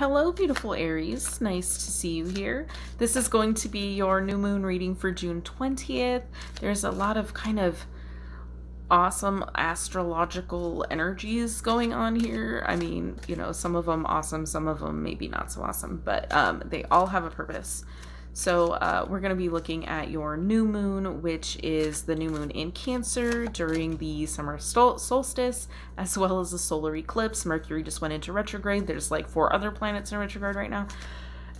Hello, beautiful Aries. Nice to see you here. This is going to be your new moon reading for June 20th. There's a lot of kind of awesome astrological energies going on here. I mean, you know, some of them awesome, some of them maybe not so awesome, but um, they all have a purpose. So uh, we're going to be looking at your new moon, which is the new moon in Cancer during the summer sol solstice, as well as the solar eclipse. Mercury just went into retrograde. There's like four other planets in retrograde right now.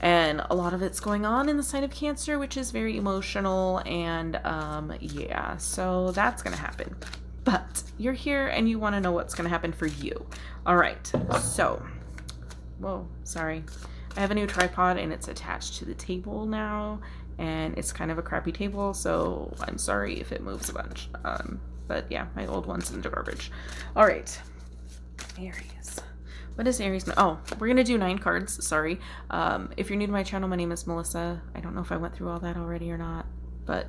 And a lot of it's going on in the sign of Cancer, which is very emotional. And um, yeah, so that's going to happen. But you're here and you want to know what's going to happen for you. All right, so, whoa, sorry. I have a new tripod and it's attached to the table now and it's kind of a crappy table so I'm sorry if it moves a bunch. Um, but yeah my old one's in the garbage. All right. Aries. What is Aries oh we're gonna do nine cards sorry. Um, if you're new to my channel my name is Melissa. I don't know if I went through all that already or not but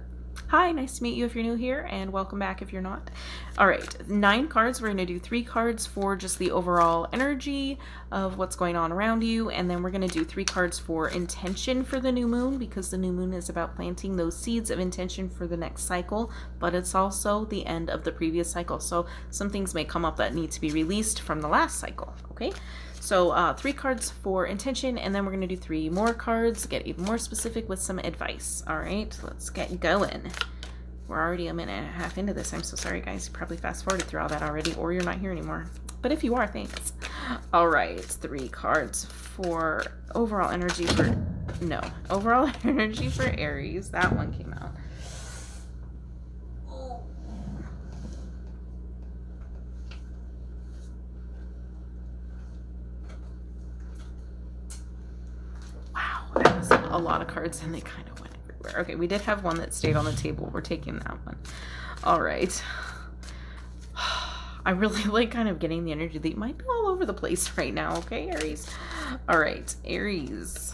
Hi, nice to meet you if you're new here, and welcome back if you're not. All right, nine cards. We're going to do three cards for just the overall energy of what's going on around you, and then we're going to do three cards for intention for the new moon, because the new moon is about planting those seeds of intention for the next cycle, but it's also the end of the previous cycle. So some things may come up that need to be released from the last cycle, okay? So uh, three cards for intention, and then we're going to do three more cards, get even more specific with some advice. All right, let's get going. We're already a minute and a half into this. I'm so sorry, guys. You probably fast forwarded through all that already, or you're not here anymore. But if you are, thanks. All right, three cards for overall energy for, no, overall energy for Aries. That one came out. a lot of cards and they kind of went everywhere. Okay, we did have one that stayed on the table. We're taking that one. All right. I really like kind of getting the energy that might be all over the place right now. Okay, Aries. All right, Aries.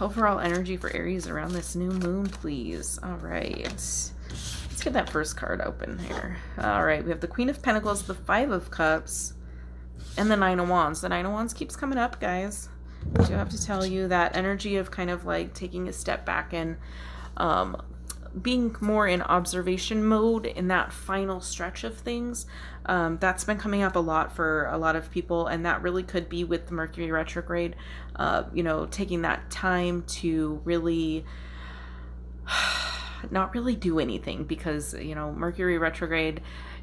Overall energy for Aries around this new moon, please. All right. Let's get that first card open here. All right, we have the Queen of Pentacles, the Five of Cups, and the Nine of Wands. The Nine of Wands keeps coming up, guys. I do have to tell you that energy of kind of like taking a step back and um, being more in observation mode in that final stretch of things. Um, that's been coming up a lot for a lot of people, and that really could be with the Mercury retrograde. Uh, you know, taking that time to really not really do anything because, you know, Mercury retrograde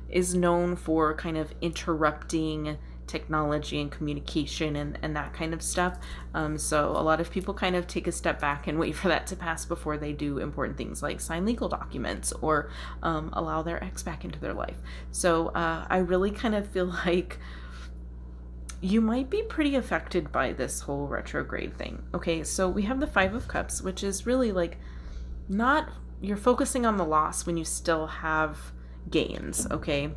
is known for kind of interrupting technology and communication and, and that kind of stuff. Um, so a lot of people kind of take a step back and wait for that to pass before they do important things like sign legal documents or um, allow their ex back into their life. So uh, I really kind of feel like you might be pretty affected by this whole retrograde thing. Okay, so we have the Five of Cups, which is really like not, you're focusing on the loss when you still have gains, okay?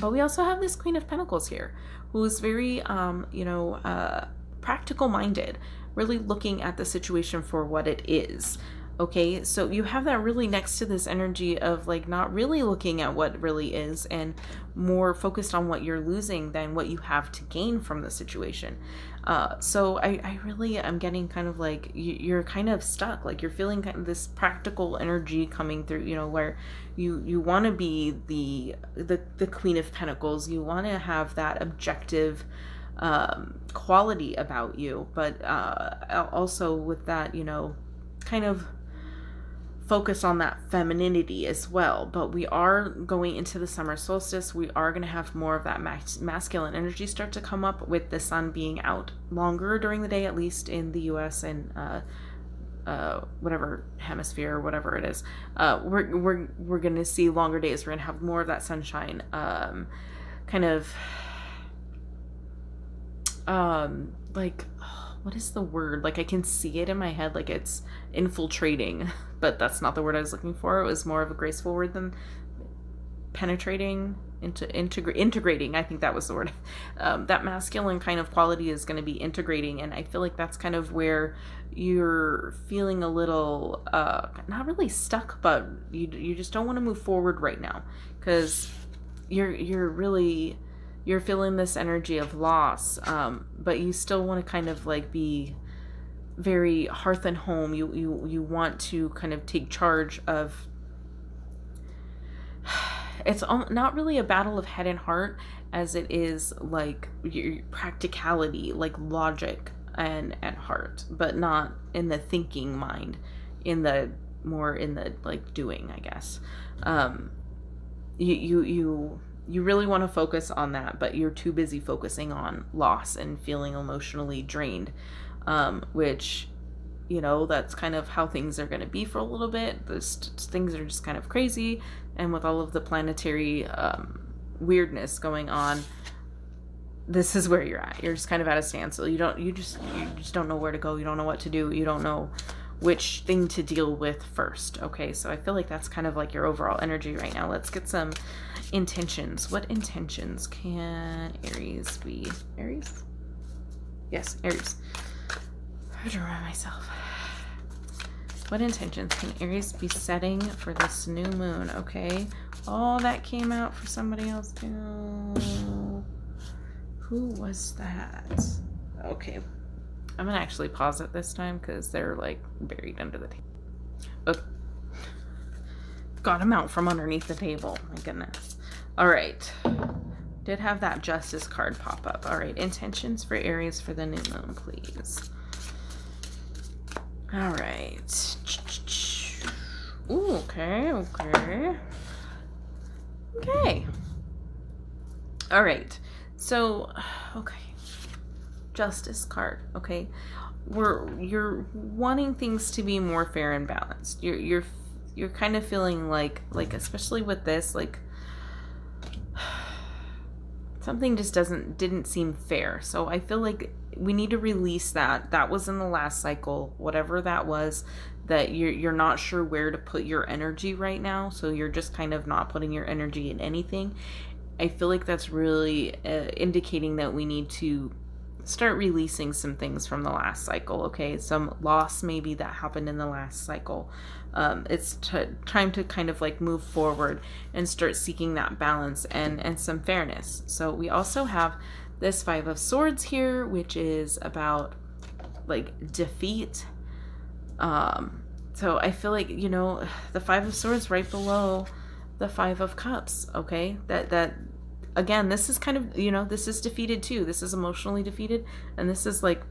But we also have this Queen of Pentacles here, who's very, um, you know, uh, practical minded, really looking at the situation for what it is. Okay, so you have that really next to this energy of like not really looking at what really is and more focused on what you're losing than what you have to gain from the situation. Uh, so I, I really am getting kind of like you, are kind of stuck, like you're feeling kind of this practical energy coming through, you know, where you you want to be the the the Queen of Pentacles, you want to have that objective um, quality about you, but uh, also with that, you know, kind of focus on that femininity as well. But we are going into the summer solstice. We are going to have more of that mas- masculine energy start to come up with the sun being out longer during the day, at least in the US and uh, uh, whatever hemisphere whatever it is. Uh, we're we're we're going to see longer days. We're going to have more of that sunshine. Um, kind of um like what is the word? Like I can see it in my head like it's infiltrating, but that's not the word I was looking for. It was more of a graceful word than penetrating into integra- integrating i think that was the word um, that masculine kind of quality is going to be integrating and i feel like that's kind of where you're feeling a little uh, not really stuck but you, you just don't want to move forward right now because you're you're really you're feeling this energy of loss, um, but you still want to kind of like be very hearth and home. You you you want to kind of take charge of. It's not really a battle of head and heart as it is like your practicality, like logic and and heart, but not in the thinking mind, in the more in the like doing, I guess. Um, you you you you really want to focus on that, but you're too busy focusing on loss and feeling emotionally drained, um, which, you know, that's kind of how things are going to be for a little bit. Those things are just kind of crazy, and with all of the planetary um, weirdness going on, this is where you're at. You're just kind of at a standstill. You don't, you just, you just don't know where to go. You don't know what to do. You don't know which thing to deal with first. Okay, so I feel like that's kind of like your overall energy right now. Let's get some intentions. What intentions can Aries be? Aries? Yes, Aries. I have to remind myself. What intentions can Aries be setting for this new moon? Okay. Oh, that came out for somebody else too. Who was that? Okay. I'm gonna actually pause it this time because they're like buried under the table. Oh. Got them out from underneath the table. My goodness. All right. Did have that justice card pop up. All right. Intentions for Aries for the new moon, please. All right. Ooh, okay, okay. Okay. All right. So, okay. Justice card, okay? We're you're wanting things to be more fair and balanced. You're you're you're kind of feeling like like especially with this like something just doesn't didn't seem fair. So I feel like we need to release that. That was in the last cycle, whatever that was that you're you're not sure where to put your energy right now, so you're just kind of not putting your energy in anything. I feel like that's really uh, indicating that we need to start releasing some things from the last cycle, okay? Some loss maybe that happened in the last cycle. Um, it's time to kind of like move forward and start seeking that balance and, and some fairness. So we also have this Five of Swords here, which is about like defeat. Um, so I feel like, you know, the Five of Swords right below the Five of Cups, okay? That, that, again, this is kind of, you know, this is defeated too. This is emotionally defeated, and this is like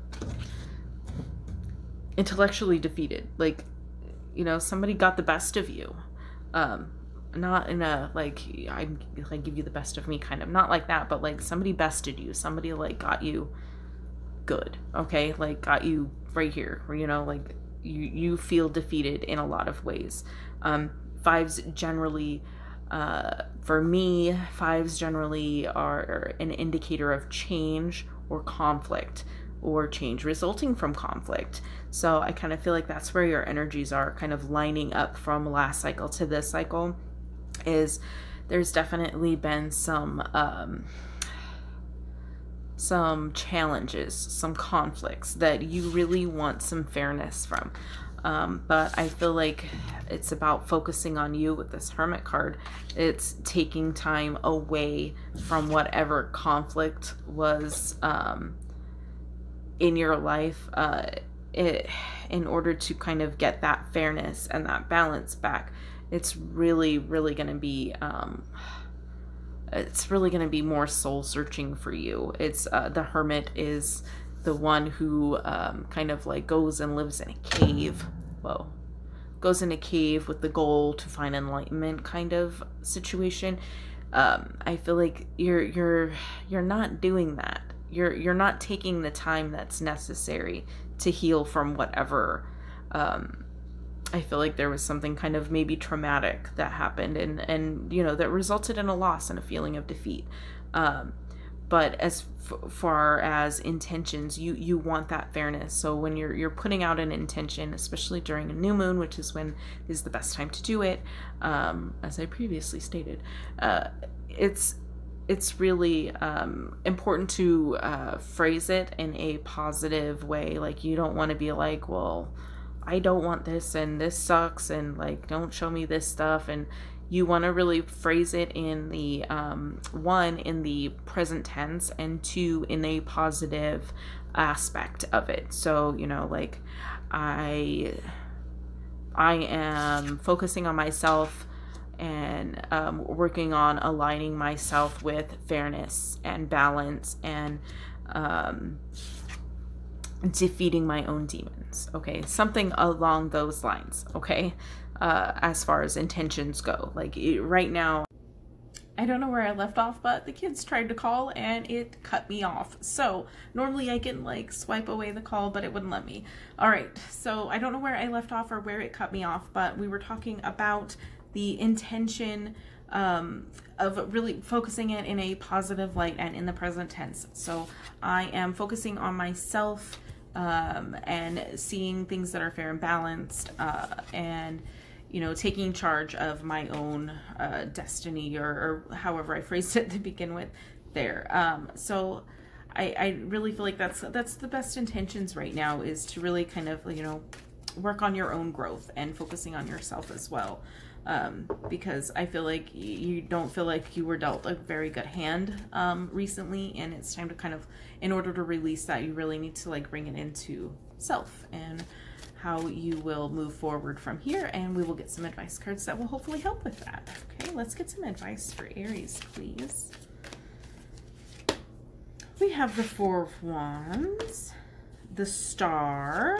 intellectually defeated. Like, you know, somebody got the best of you. Um, not in a like I like give you the best of me kind of not like that, but like somebody bested you. Somebody like got you good, okay? Like got you right here, where you know, like you you feel defeated in a lot of ways. Um, fives generally uh, for me, fives generally are an indicator of change or conflict or change resulting from conflict. So I kind of feel like that's where your energies are kind of lining up from last cycle to this cycle is there's definitely been some um, some challenges, some conflicts that you really want some fairness from. Um, but I feel like it's about focusing on you with this Hermit card. It's taking time away from whatever conflict was um, in your life uh, it, in order to kind of get that fairness and that balance back. It's really, really going to be. Um, it's really going to be more soul searching for you. It's uh, the hermit is the one who um, kind of like goes and lives in a cave. Whoa. Goes in a cave with the goal to find enlightenment kind of situation. Um, I feel like you're you're you're not doing that. You're you're not taking the time that's necessary to heal from whatever. Um, I feel like there was something kind of maybe traumatic that happened and and you know that resulted in a loss and a feeling of defeat. Um, but as far as intentions you you want that fairness. So when you're you're putting out an intention especially during a new moon which is when is the best time to do it um, as i previously stated uh, it's it's really um, important to uh, phrase it in a positive way. Like you don't want to be like well i don't want this and this sucks and like don't show me this stuff and you want to really phrase it in the um, one in the present tense and two in a positive aspect of it. So, you know, like I I am focusing on myself and um, working on aligning myself with fairness and balance and um, defeating my own demons. Okay, something along those lines. Okay, uh, as far as intentions go. Like right now, I don't know where I left off, but the kids tried to call and it cut me off. So normally I can like swipe away the call, but it wouldn't let me. All right, so I don't know where I left off or where it cut me off, but we were talking about the intention um, of really focusing it in a positive light and in the present tense. So I am focusing on myself um, and seeing things that are fair and balanced uh, and you know taking charge of my own uh, destiny or, or, however I phrased it to begin with there. Um, so I, I really feel like that's that's the best intentions right now is to really kind of you know work on your own growth and focusing on yourself as well um, because I feel like you don't feel like you were dealt a very good hand um, recently, and it's time to kind of, in order to release that, you really need to like bring it into self and how you will move forward from here, and we will get some advice cards that will hopefully help with that. Okay, let's get some advice for Aries, please. We have the Four of Wands, the Star,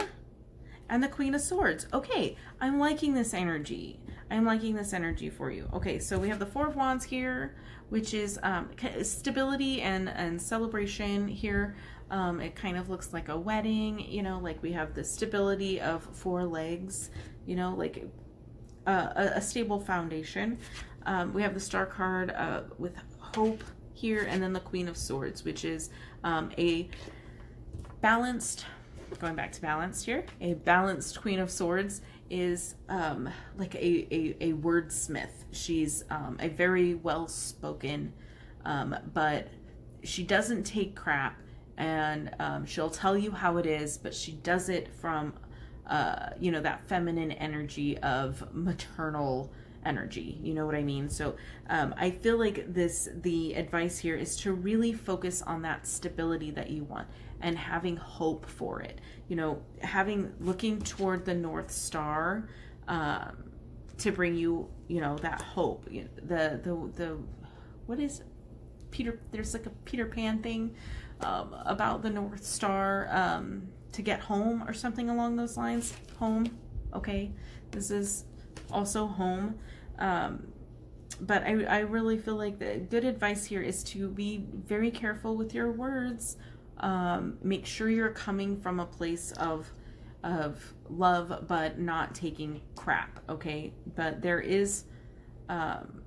and the Queen of Swords. Okay, I'm liking this energy. I'm liking this energy for you. Okay, so we have the Four of Wands here, which is um, stability and, and celebration here. Um, it kind of looks like a wedding, you know, like we have the stability of four legs, you know, like uh, a, a, stable foundation. Um, we have the Star card uh, with hope here, and then the Queen of Swords, which is um, a balanced, going back to balanced here, a balanced Queen of Swords is um, like a, a, a wordsmith. She's um, a very well spoken, um, but she doesn't take crap and um, she'll tell you how it is, but she does it from, uh, you know, that feminine energy of maternal energy. You know what I mean? So um, I feel like this, the advice here is to really focus on that stability that you want and having hope for it. You know, having looking toward the North Star um, to bring you, you know, that hope. The the the what is Peter? There's like a Peter Pan thing um, about the North Star um, to get home or something along those lines. Home, okay. This is also home. Um, but I, I really feel like the good advice here is to be very careful with your words. Um, make sure you're coming from a place of of love but not taking crap okay? But there is um,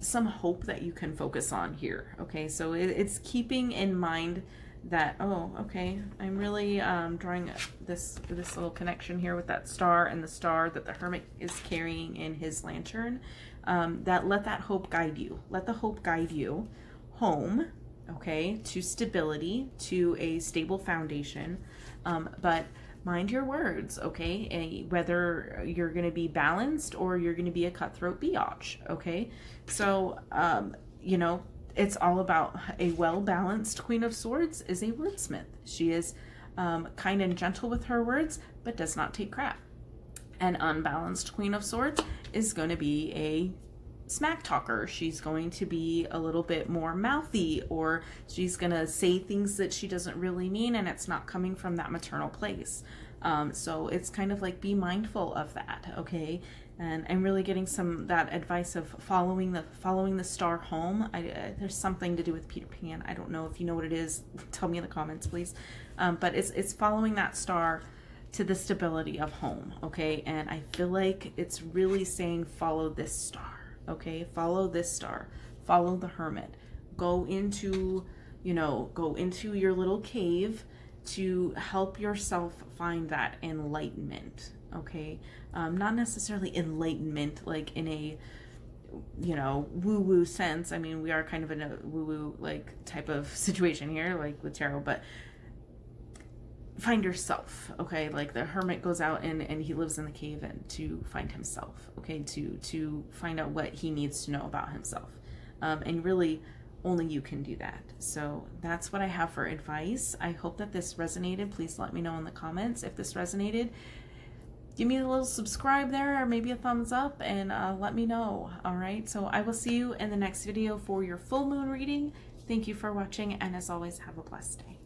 some hope that you can focus on here okay? So it, it's keeping in mind that oh okay i'm really um, drawing this this little connection here with that star and the star that the hermit is carrying in his lantern um, that let that hope guide you let the hope guide you home okay, to stability, to a stable foundation. Um, but mind your words, okay? A, whether you're going to be balanced or you're going to be a cutthroat biatch, okay? So, um, you know, it's all about a well balanced Queen of Swords is a wordsmith. She is um, kind and gentle with her words, but does not take crap. An unbalanced Queen of Swords is going to be a smack talker. She's going to be a little bit more mouthy or she's going to say things that she doesn't really mean and it's not coming from that maternal place. Um, so it's kind of like be mindful of that, okay? And I'm really getting some that advice of following the following the star home. I, uh, there's something to do with Peter Pan. I don't know if you know what it is. Tell me in the comments, please. Um, but it's it's following that star to the stability of home, okay? And I feel like it's really saying follow this star okay follow this star follow the hermit go into you know go into your little cave to help yourself find that enlightenment okay? Um, not necessarily enlightenment like in a you know woo woo sense. I mean we are kind of in a woo woo like type of situation here like with tarot but find yourself okay? Like the hermit goes out and and he lives in the cave and to find himself okay? To to find out what he needs to know about himself. Um, and really only you can do that. So that's what i have for advice. I hope that this resonated. Please let me know in the comments if this resonated give me a little subscribe there or maybe a thumbs up and uh, let me know all right so i will see you in the next video for your full moon reading. Thank you for watching and as always have a blessed day